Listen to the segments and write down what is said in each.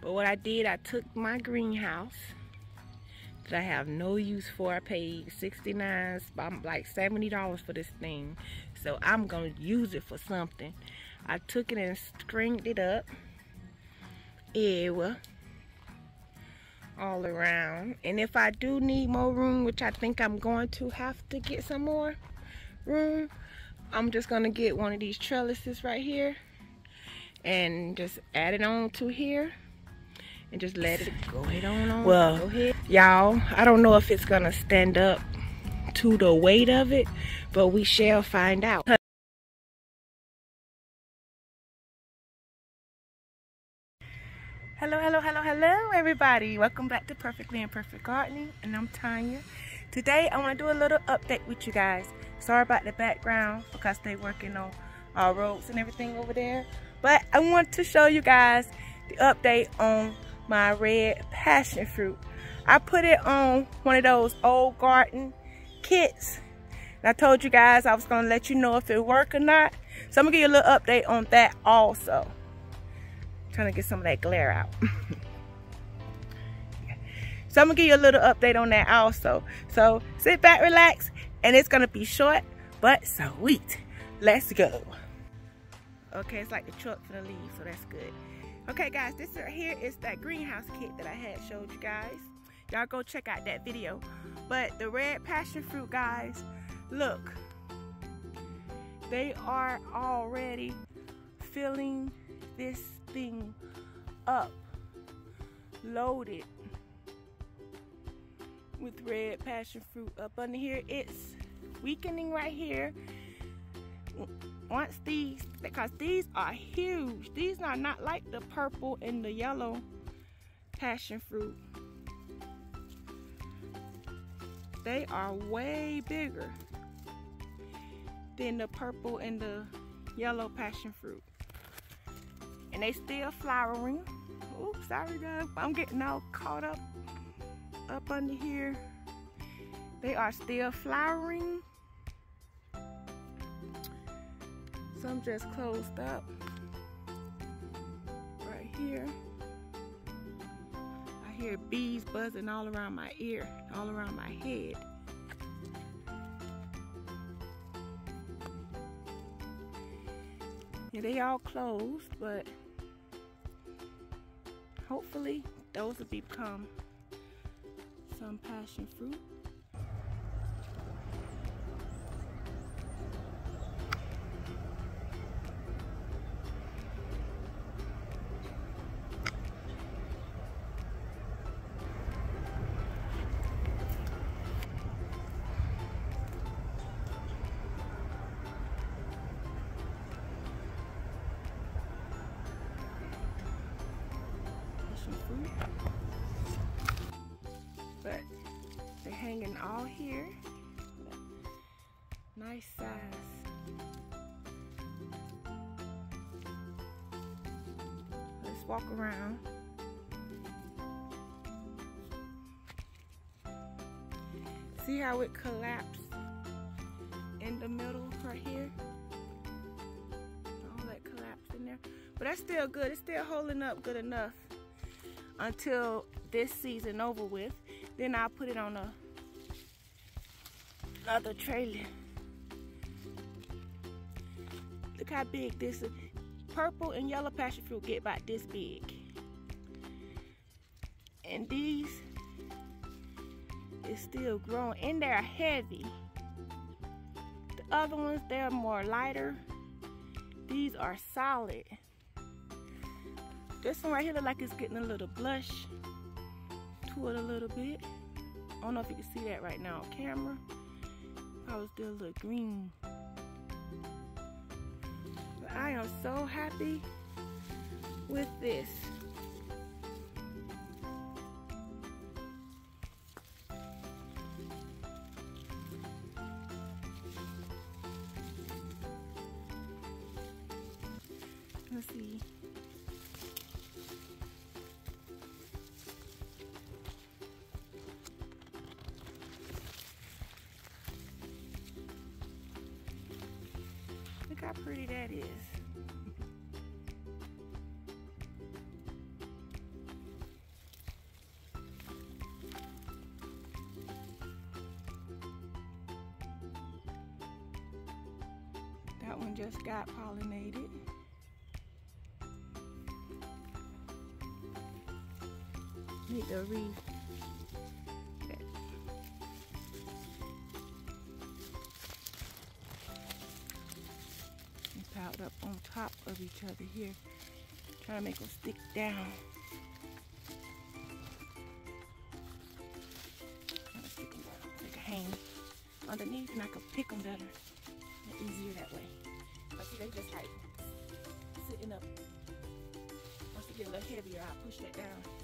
But what I did, I took my greenhouse that I have no use for. I paid 69 I'm like $70 for this thing. So I'm going to use it for something. I took it and stringed it up. Ewa. All around. And if I do need more room, which I think I'm going to have to get some more room, I'm just going to get one of these trellises right here and just add it on to here and just let it go. Ahead. On, on. well y'all i don't know if it's gonna stand up to the weight of it but we shall find out. Hello hello hello hello everybody. Welcome back to perfectly imperfect gardening and i'm Tonya. Today i want to do a little update with you guys. Sorry about the background because they're working on our roads and everything over there but i want to show you guys the update on my red passion fruit. I put it on one of those old garden kits. And I told you guys I was going to let you know if it worked or not. So I'm going to give you a little update on that also. I'm trying to get some of that glare out. so I'm going to give you a little update on that also. So sit back, relax, and it's going to be short but sweet. Let's go. Okay, it's like the truck for the leaves, so that's good. Okay guys, this right here is that greenhouse kit that I had showed you guys. Y'all go check out that video. But the red passion fruit guys, look. They are already filling this thing up. Loaded with red passion fruit up under here. It's weakening right here once these, because these are huge. These are not like the purple and the yellow passion fruit. They are way bigger than the purple and the yellow passion fruit. And they still flowering. Oops, sorry guys, I'm getting all caught up up under here. They are still flowering Some just closed up right here. I hear bees buzzing all around my ear, all around my head. Yeah, they all closed, but hopefully those will become some passion fruit. But they're hanging all here. Nice size. Let's walk around. See how it collapsed in the middle right here? All that collapsed in there. But that's still good. It's still holding up good enough until this season over with. Then I'll put it on a, another trailer. Look how big this is. Purple and yellow passion fruit get about this big. And these is still growing and they're heavy. The other ones, they're more lighter. These are solid. This one right here look like it's getting a little blush to it a little bit. I don't know if you can see that right now on camera. Probably still a little green. But I am so happy with this. Let's see. how pretty that is. That one just got pollinated. Need the wreath up on top of each other here. Trying to make them stick down. Trying to stick them down. They can hang underneath and I can pick them better. Easier that way. But see, they just like sitting up. Once they get a little heavier, I'll push that down.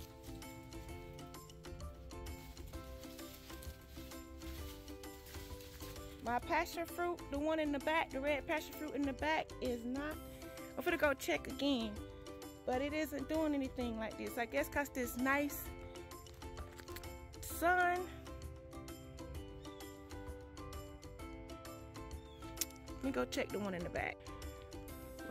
My passion fruit, the one in the back, the red passion fruit in the back is not, I'm gonna go check again, but it isn't doing anything like this. I guess cause this nice sun. Let me go check the one in the back.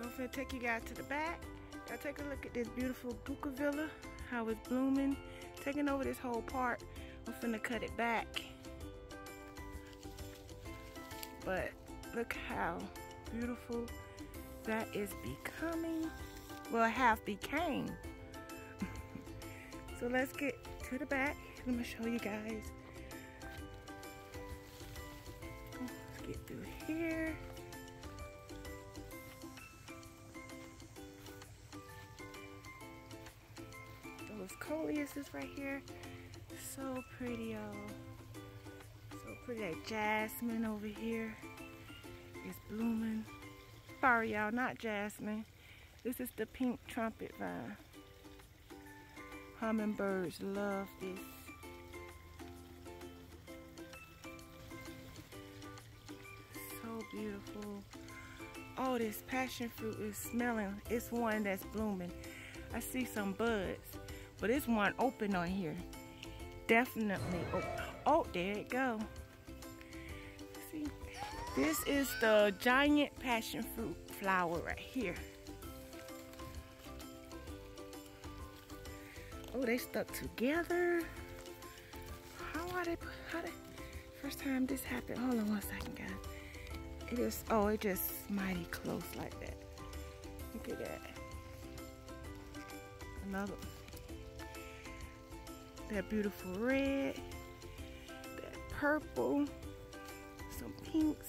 I'm gonna take you guys to the back. Y'all take a look at this beautiful bougainvillea, how it's blooming, taking over this whole part. I'm finna cut it back but look how beautiful that is becoming. Well, half became. so let's get to the back. Let me show you guys. Let's get through here. Those coleuses right here. So pretty, y'all pretty. That jasmine over here. It's blooming. Sorry, y'all, not jasmine. This is the pink trumpet vine. Hummingbirds love this. So beautiful. Oh, this passion fruit is smelling. It's one that's blooming. I see some buds, but it's one open on here. Definitely open. Oh, there it go. This is the giant passion fruit flower right here. Oh, they stuck together. How are they? How they? First time this happened. Hold on one second, guys. It is. Oh, it just mighty close like that. Look at that. Another. That beautiful red. That purple. Some pinks.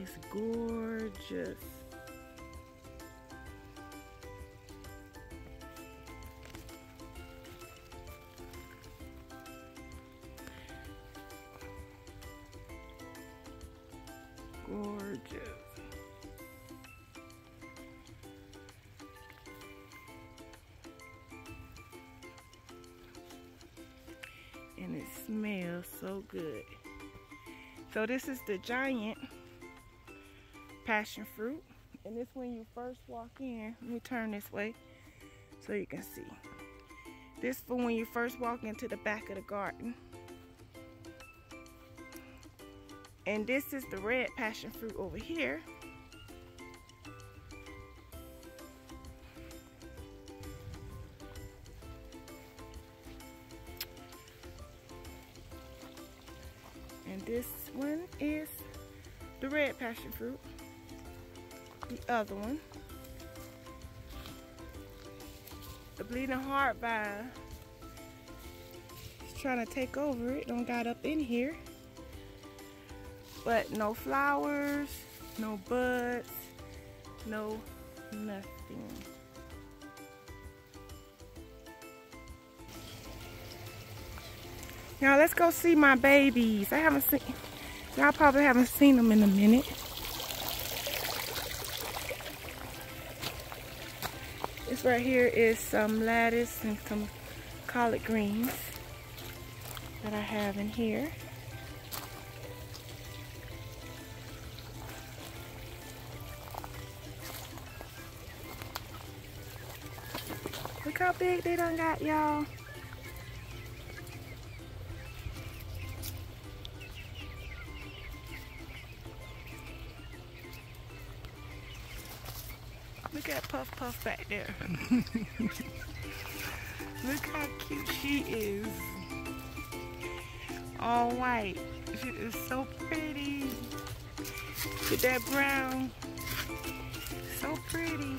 Is gorgeous. Gorgeous. And it smells so good. So this is the giant passion fruit. And this when you first walk in. Let me turn this way so you can see. This for when you first walk into the back of the garden. And this is the red passion fruit over here. And this one is the red passion fruit the other one. The bleeding heart vine is trying to take over it. Don't got up in here. But no flowers, no buds, no nothing. Now let's go see my babies. I haven't seen, y'all probably haven't seen them in a minute. This right here is some lettuce and some collard greens that I have in here. Look how big they done got, y'all. There. Look how cute she is. All white. She is so pretty. Get that brown. So pretty.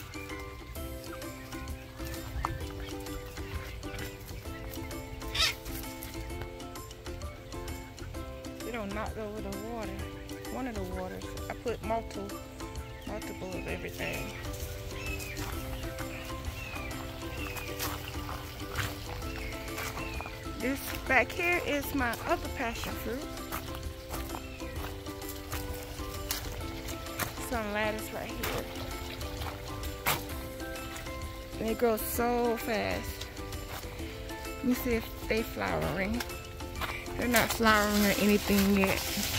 It don't knock over the water. One of the waters. I put multiple, multiple of everything. This back here is my other passion fruit. Some lettuce right here. And it grows so fast. Let me see if they flowering. They're not flowering or anything yet.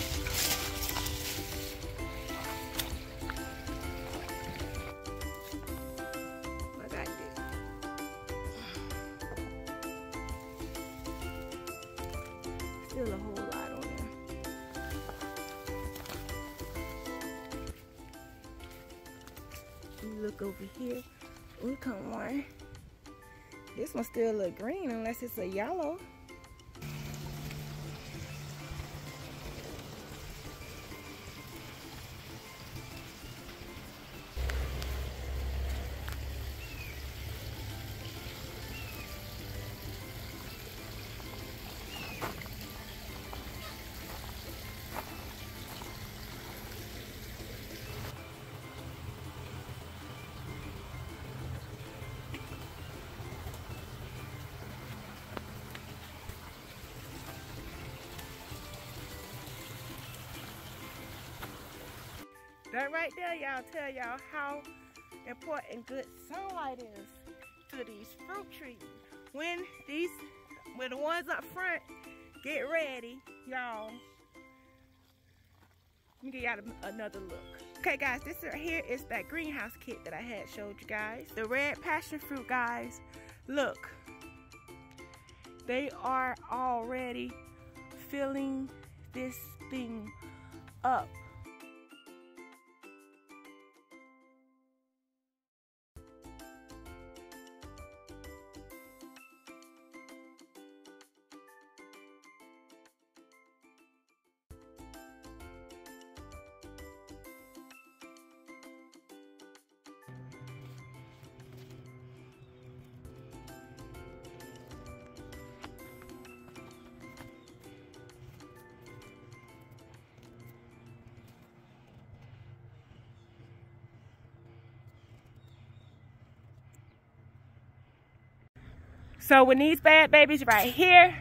This one still look green unless it's a yellow. That right there, y'all, tell y'all how important good sunlight is to these fruit trees. When these, when the ones up front get ready, y'all, let me give y'all another look. Okay, guys, this right here is that greenhouse kit that I had showed you guys. The red passion fruit, guys, look. They are already filling this thing up. So when these bad babies right here,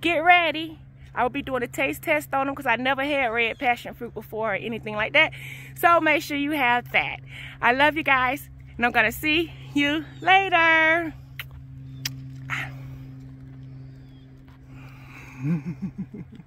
get ready. I will be doing a taste test on them because I never had red passion fruit before or anything like that. So make sure you have that. I love you guys and I'm going to see you later.